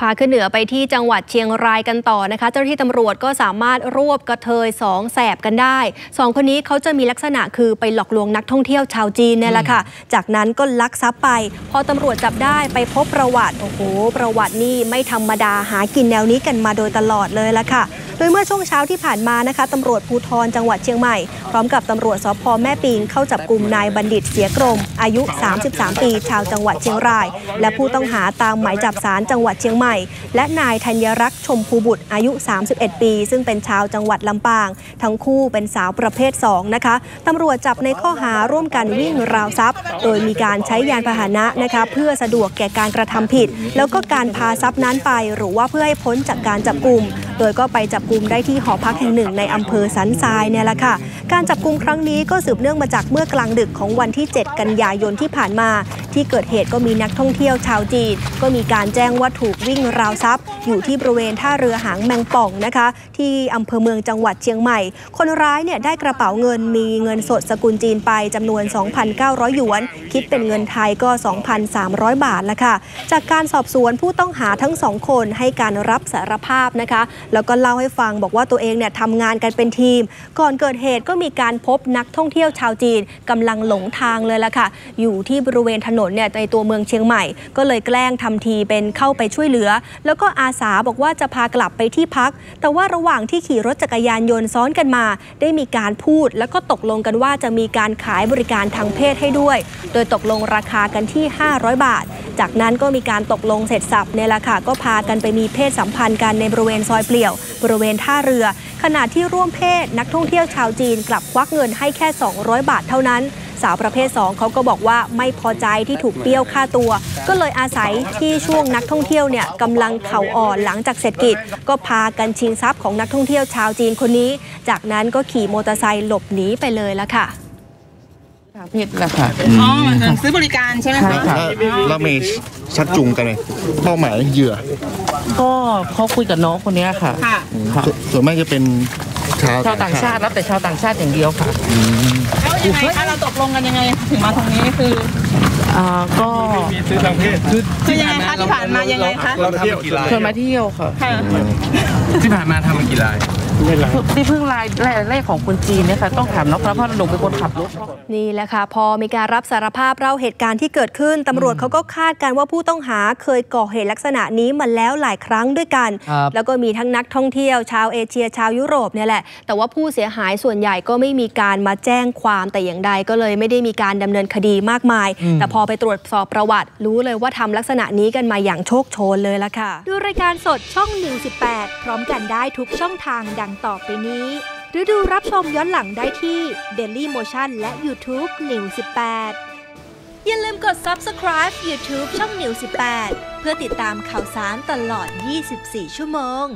พาขึ้นเหนือไปที่จังหวัดเชียงรายกันต่อนะคะ เจ้าหน้าที่ตำรวจก็สามารถรวบกระเทยสองแสบกันได้สองคนนี้เขาจะมีลักษณะคือไปหลอกลวงนักท่องเที่ยวชาวจีนเนี่ยแหละค่ะ จากนั้นก็ลักทรัพย์ไป พอตำรวจจับได้ไปพบประวัติโอ้โหประวัตินี่ไม่ธรรมดาหากินแนวนี้กันมาโดยตลอดเลยละค่ะ โดยเมื่อช่วงเช้าที่ผ่านมานะคะตำรวจภูธรจังหวัดเชียงใหม่ พร้อมกับตำรวจสพแม่ปิงเข้าจับกลุ่มนายบัณฑิตเสียกรม อายุ 33 ปี ชาวจังหวัดเชียงราย และผู้ต้องหาตามหมายจับศาลจังหวัดเชียงใหม่ และนายธัญรักษ์ชมพูบุตรอายุ 31 ปี ซึ่งเป็นชาวจังหวัดลำปาง ทั้งคู่เป็นสาวประเภท 2 นะคะตำรวจจับในข้อหาร่วมกันวิ่งราวทรัพย์ โดยมีการใช้ยานพาหนะนะคะเพื่อสะดวกแก่การกระทำผิด แล้วก็การพาทรัพย์นั้นไป หรือว่าเพื่อให้พ้นจากการจับกลุ่ม โดยก็ไปจับกลุ่มได้ที่หอพักแห่งหนึ่งในอำเภอสันทรายเนี่ยแหละค่ะ การจับกลุ่มครั้งนี้ก็สืบเนื่องมาจากเมื่อกลางดึกของวันที่ 7 กันยายนที่ผ่านมา ที่เกิดเหตุก็มีนักท่องเที่ยวชาวจีน ก็มีการแจ้งว่าถูกวิ่งราวทรัพย์ อยู่ที่บริเวณท่าเรือหางแมงป่องนะคะ ที่อำเภอเมืองจังหวัดเชียงใหม่ คนร้ายเนี่ยได้กระเป๋าเงินมีเงินสดสกุลจีนไปจำนวน 2,900 หยวน คิดเป็นเงินไทยก็ 2,300 บาทละค่ะ จากการสอบสวนผู้ต้องหาทั้งสองคนให้การรับสารภาพนะคะ แล้วก็เล่าให้ฟังบอกว่าตัวเองเนี่ยทำงานกันเป็นทีม ก่อนเกิดเหตุก็มีการพบนักท่องเที่ยวชาวจีนกำลังหลงทางเลยละค่ะ อยู่ที่บริเวณถนนเนี่ยในตัวเมืองเชียงใหม่ ก็เลยแกล้งทำทีเป็นเข้าไปช่วยเหลือ แล้วก็อาสาบอกว่าจะพากลับไปที่พัก แต่ว่าระหว่างที่ขี่รถจักรยานยนต์ซ้อนกันมา ได้มีการพูด แล้วก็ตกลงกันว่าจะมีการขายบริการทางเพศให้ด้วย โดยตกลงราคากันที่ 500 บาท จากนั้นก็มีการตกลงเสร็จสับเนี่ยแหละค่ะก็พากันไปมีเพศสัมพันธ์กันในบริเวณซอยเปลี่ยว บริเวณท่าเรือ ขณะที่ร่วมเพศนักท่องเที่ยวชาวจีนกลับควักเงินให้แค่ 200 บาทเท่านั้น สาวประเภท 2เขาก็บอกว่าไม่พอใจที่ถูกเปี้ยวค่าตัว ก็เลยอาศัยที่ช่วงนักท่องเที่ยวเนี่ยกำลังเข่าอ่อนหลังจากเสร็จกิจ ก็พากันชิงทรัพย์ของนักท่องเที่ยวชาวจีนคนนี้ จากนั้นก็ขี่มอเตอร์ไซค์หลบหนีไปเลยละค่ะ เพศแหละค่ะ อ๋อซื้อบริการใช่ไหมใช่คะ ค่ะแล้วมีชักจูงกันเลยเป้าหมายเหยื่อก็เขาคุยกับน้องคนเนี้ยค่ะ ค่ะ ค่ะส่วนส่วนมากจะเป็นชาวชาวต่างชาติรับแต่ชาวต่างชาติอย่างเดียวค่ะแล้วยังไงคะเราตกลงกันยังไง ถึงมาตรงนี้คืออ่าก็คือยังไงคะที่ผ่านมายังไงคะเราทำมากี่รายชวนมาเที่ยวค่ะ ค่ะ ที่ผ่านมาทำมากี่ราย ที่เพิ่งรายแรกแรกของคนจีนเนี่ยค่ะต้องถามน้องพระพ่อหนุ่มเป็นคนขับรถนี่แหละค่ะ พอมีการรับสารภาพเล่าเหตุการณ์ที่เกิดขึ้นตำรวจเขาก็คาดกันว่าผู้ต้องหาเคยก่อเหตุลักษณะนี้มาแล้วหลายครั้งด้วยกันครับแล้วก็มีทั้งนักท่องเที่ยวชาวเอเชียชาวยุโรปเนี่ยแหละ แต่ว่าผู้เสียหายส่วนใหญ่ก็ไม่มีการมาแจ้งความแต่อย่างใดก็เลยไม่ได้มีการดำเนินคดีมากมาย แต่พอไปตรวจสอบประวัติ รู้เลยว่าทำลักษณะนี้กันมาอย่างโชคโชนเลยละค่ะ ดูรายการสดช่อง 118 พร้อมกันได้ทุกช่องทางดังต่อไปนี้ หรือดูรับชมย้อนหลังได้ที่ Daily Motion และ YouTube New 18 อย่าลืมกด Subscribe YouTube ช่อง New 18 เพื่อติดตามข่าวสารตลอด 24 ชั่วโมง